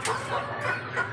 残念。